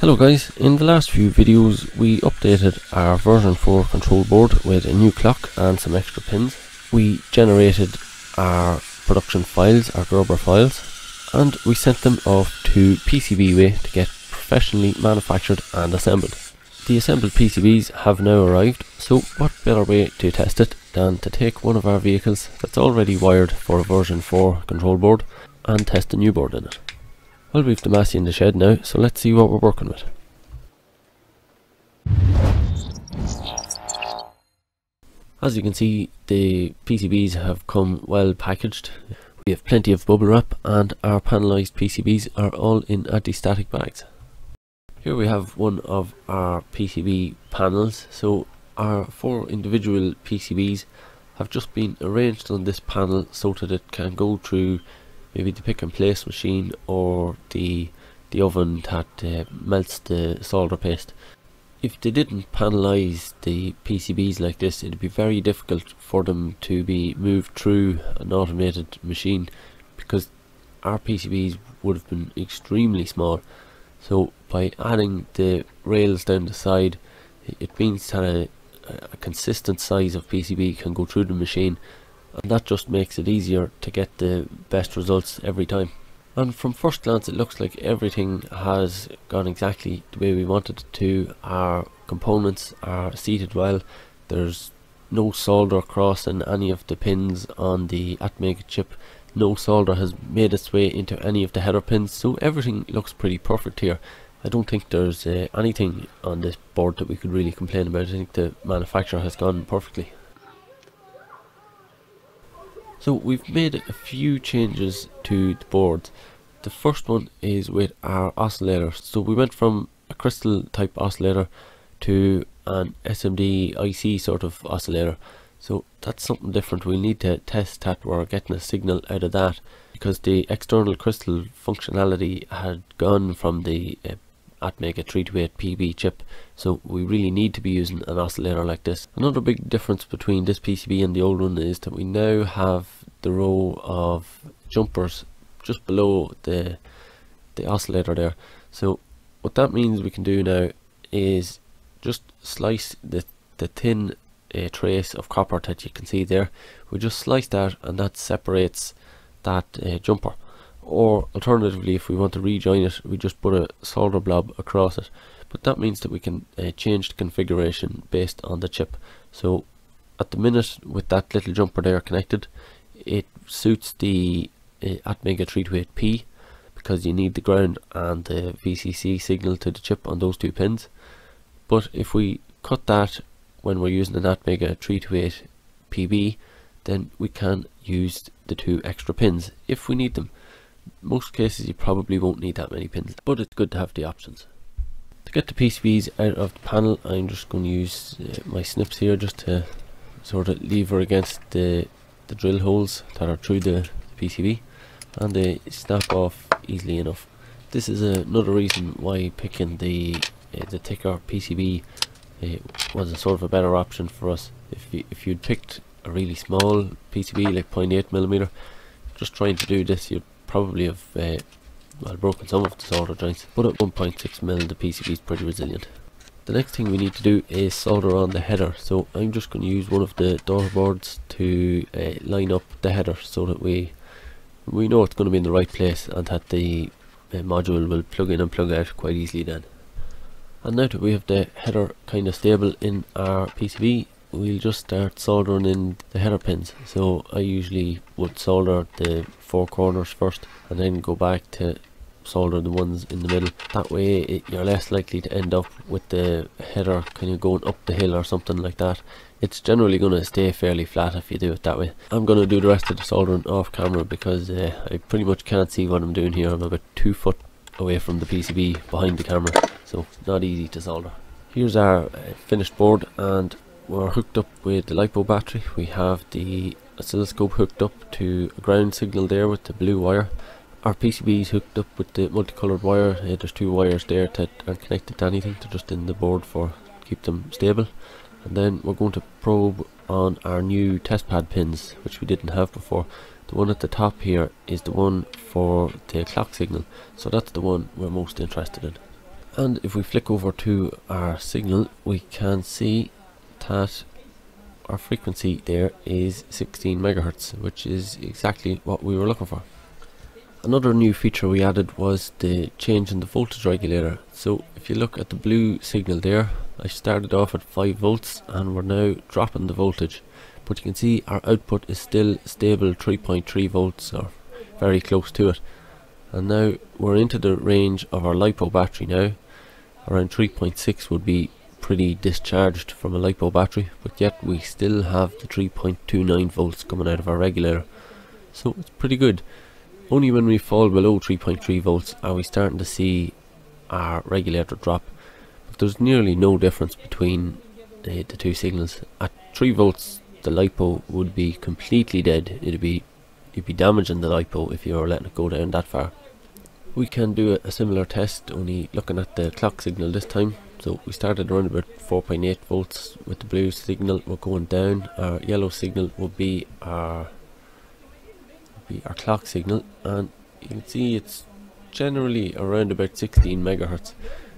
Hello guys, in the last few videos we updated our version 4 control board with a new clock and some extra pins. We generated our production files, our Gerber files, and we sent them off to PCBWay to get professionally manufactured and assembled. The assembled PCBs have now arrived, so what better way to test it than to take one of our vehicles that's already wired for a version 4 control board and test the new board in it. Well, we've the Massey in the shed now, so let's see what we're working with. As you can see, the PCBs have come well packaged. We have plenty of bubble wrap and our panelised PCBs are all in anti-static bags. Here we have one of our PCB panels. So our four individual PCBs have just been arranged on this panel so that it can go through maybe the pick and place machine or the the oven that uh, melts the solder paste. If they didn't panelize the PCBs like this, it'd be very difficult for them to be moved through an automated machine because our PCBs would have been extremely small. So by adding the rails down the side, it means that a, a consistent size of PCB can go through the machine and that just makes it easier to get the best results every time. And from first glance it looks like everything has gone exactly the way we wanted it to. Our components are seated well, there's no solder crossing any of the pins on the Atmega chip, no solder has made its way into any of the header pins, so everything looks pretty perfect here. I don't think there's uh, anything on this board that we could really complain about, I think the manufacturer has gone perfectly. So we've made a few changes to the board. The first one is with our oscillator. So we went from a crystal type oscillator to an SMD IC sort of oscillator. So that's something different. We need to test that we're getting a signal out of that because the external crystal functionality had gone from the uh, Atmega 328 PB chip so we really need to be using an oscillator like this. Another big difference between this PCB and the old one is that we now have the row of jumpers just below the the oscillator there. So what that means we can do now is just slice the, the thin uh, trace of copper that you can see there. We just slice that and that separates that uh, jumper. Or alternatively if we want to rejoin it we just put a solder blob across it. But that means that we can uh, change the configuration based on the chip. So at the minute with that little jumper there connected it suits the uh, Atmega 328P because you need the ground and the VCC signal to the chip on those two pins. But if we cut that when we're using an Atmega 328 PB then we can use the two extra pins if we need them. Most cases you probably won't need that many pins but it's good to have the options. To get the PCBs out of the panel I'm just going to use uh, my snips here just to sort of lever against the, the drill holes that are through the PCB and they snap off easily enough this is another reason why picking the uh, the thicker PCB uh, was a sort of a better option for us if, you, if you'd picked a really small PCB like 0.8 millimeter just trying to do this you'd probably have uh, well broken some of the solder joints but at 1.6 mil the PCB is pretty resilient. The next thing we need to do is solder on the header so I'm just going to use one of the daughter boards to uh, line up the header so that we we know it's going to be in the right place and that the uh, module will plug in and plug out quite easily then. And now that we have the header kind of stable in our PCB we'll just start soldering in the header pins so I usually would solder the four corners first and then go back to solder the ones in the middle. That way it, you're less likely to end up with the header kind of going up the hill or something like that. It's generally going to stay fairly flat if you do it that way. I'm going to do the rest of the soldering off camera because uh, I pretty much can't see what I'm doing here. I'm about two foot away from the PCB behind the camera so not easy to solder. Here's our uh, finished board and we're hooked up with the LiPo battery. We have the oscilloscope hooked up to a ground signal there with the blue wire. Our PCB is hooked up with the multicolored wire. Uh, there's two wires there that aren't connected to anything. They're just in the board for keep them stable. And then we're going to probe on our new test pad pins, which we didn't have before. The one at the top here is the one for the clock signal. So that's the one we're most interested in and if we flick over to our signal we can see that our frequency there is 16 megahertz which is exactly what we were looking for another new feature we added was the change in the voltage regulator. So if you look at the blue signal there I started off at 5 volts and we're now dropping the voltage. But you can see our output is still stable 3.3 volts or very close to it. And now we're into the range of our LiPo battery now. Around 3.6 would be pretty discharged from a LiPo battery but yet we still have the 3.29 volts coming out of our regulator. So it's pretty good only when we fall below 3.3 volts are we starting to see our regulator drop. But there's nearly no difference between uh, the two signals. At 3 volts the LiPo would be completely dead. It'd be you'd be damaging the LiPo if you were letting it go down that far. We can do a, similar test only looking at the clock signal this time. So we started around about 4.8 volts with the blue signal we're going down. Our yellow signal will be our our clock signal and you can see it's generally around about 16 megahertz.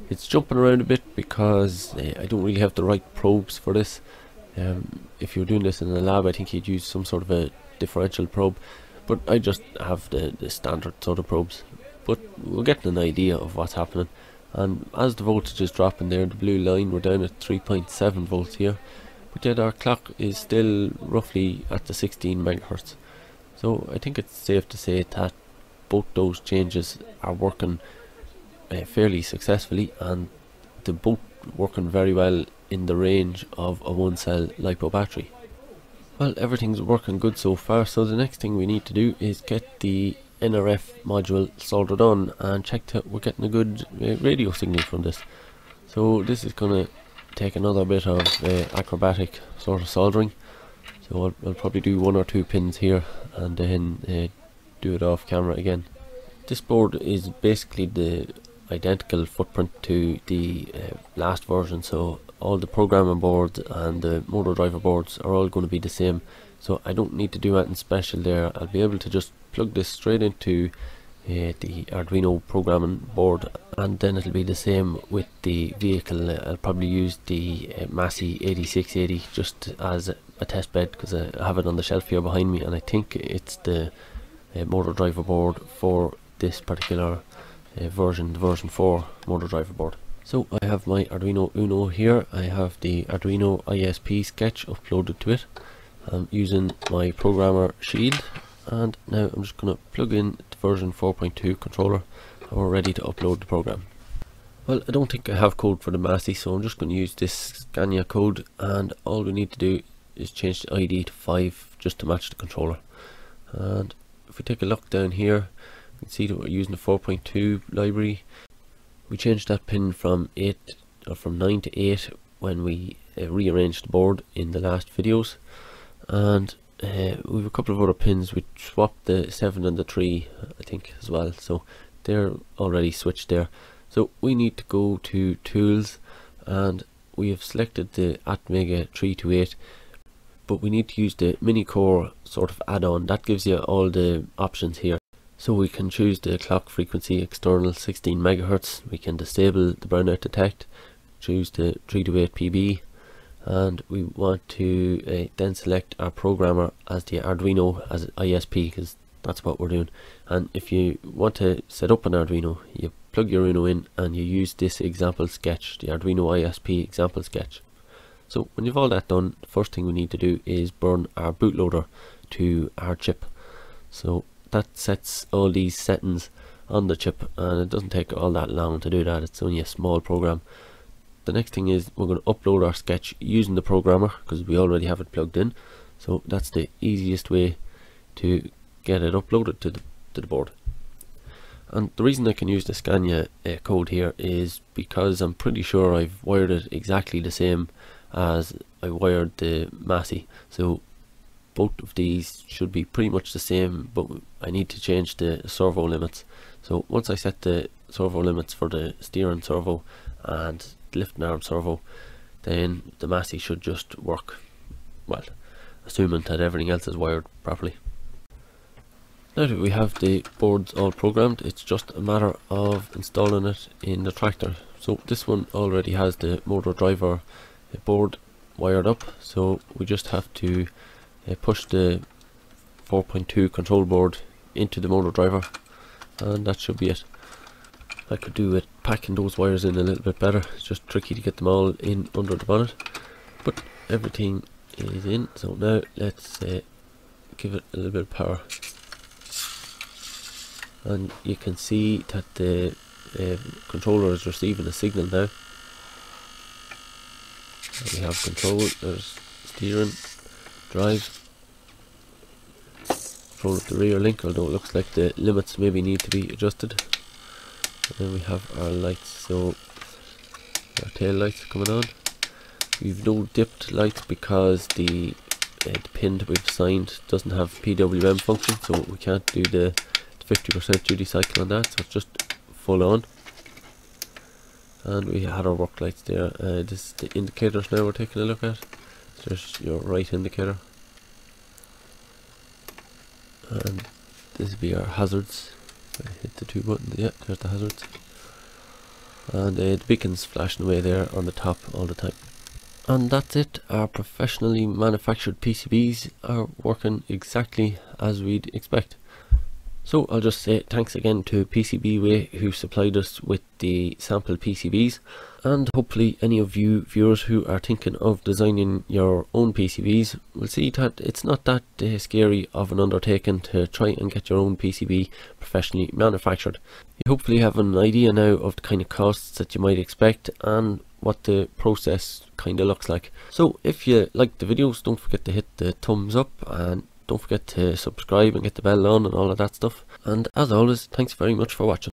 It's jumping around a bit because uh, I don't really have the right probes for this. Um, if you're doing this in a lab I think you'd use some sort of a differential probe but I just have the, the standard sort of probes. But we're getting an idea of what's happening and as the voltage is dropping there the blue line we're down at 3.7 volts here. But yet our clock is still roughly at the 16 megahertz so I think it's safe to say that both those changes are working uh, fairly successfully and they're both working very well in the range of a one cell LiPo battery. Well everything's working good so far so the next thing we need to do is get the NRF module soldered on and check that we're getting a good uh, radio signal from this. So this is going to take another bit of uh, acrobatic sort of soldering. So I'll, I'll, probably do one or two pins here and then uh, do it off camera again. This board is basically the identical footprint to the uh, last version. So all the programming boards and the motor driver boards are all going to be the same. So I don't need to do anything special there. I'll be able to just plug this straight into uh, the Arduino programming board and then it'll be the same with the vehicle. I'll probably use the uh, Massey 8680 just as a test bed because I have it on the shelf here behind me and I think it's the uh, motor driver board for this particular uh, version, version 4 motor driver board. So I have my Arduino Uno here, I have the Arduino ISP sketch uploaded to it I'm using my programmer shield and now I'm just going to plug in the version 4.2 controller and we're ready to upload the program. Well I don't think I have code for the Massey so I'm just going to use this Scania code and all we need to do is change the ID to 5 just to match the controller. And if we take a look down here you can see that we're using the 4.2 library. We changed that pin from 8 or from 9 to 8 when we uh, rearranged the board in the last videos. And uh, we have a couple of other pins. We swapped the 7 and the 3 I think as well. So they're already switched there. So we need to go to tools. And we have selected the Atmega 328 but we need to use the MiniCore sort of add-on. That gives you all the options here. So we can choose the clock frequency external 16 megahertz. We can disable the brownout detect choose the 328 PB and we want to uh, then select our programmer as the Arduino as ISP because that's what we're doing. And if you want to set up an Arduino you plug your Uno in and you use this example sketch the Arduino ISP example sketch so when you've all that done the first thing we need to do is burn our bootloader to our chip. So that sets all these settings on the chip and it doesn't take all that long to do that. It's only a small program. The next thing is we're going to upload our sketch using the programmer because we already have it plugged in. So that's the easiest way to get it uploaded to the, to the board. And the reason I can use the Scania uh, code here is because I'm pretty sure I've wired it exactly the same as I wired the Massey. So both of these should be pretty much the same but I need to change the servo limits. So once I set the servo limits for the steering servo and lifting arm servo then the Massey should just work. Well assuming that everything else is wired properly. Now that we have the boards all programmed it's just a matter of installing it in the tractor. So this one already has the motor driver uh, board wired up so we just have to uh, push the 4.2 control board into the motor driver and that should be it. I could do it packing those wires in a little bit better, it's just tricky to get them all in under the bonnet but everything is in. So now let's uh, give it a little bit of power. And you can see that the uh, controller is receiving a signal now we have control, there's steering, drive, control of the rear link, although it looks like the limits maybe need to be adjusted. And then we have our lights, so our tail lights coming on. We've no dipped lights because the, uh, the pin that we've signed doesn't have PWM function, so we can't do the 50% duty cycle on that, so it's just full on and we had our work lights there. Uh, this is the indicators now we're taking a look at. There's your right indicator. And this will be our hazards. I hit the two buttons. Yeah there's the hazards. And uh, the beacons flashing away there on the top all the time. And that's it. Our professionally manufactured PCBs are working exactly as we'd expect so I'll just say thanks again to PCBWay who supplied us with the sample PCBs and hopefully any of you viewers who are thinking of designing your own PCBs will see that it's not that uh, scary of an undertaking to try and get your own PCB professionally manufactured. You hopefully have an idea now of the kind of costs that you might expect and what the process kind of looks like. So if you like the videos don't forget to hit the thumbs up and don't forget to subscribe and get the bell on and all of that stuff. And as always, thanks very much for watching.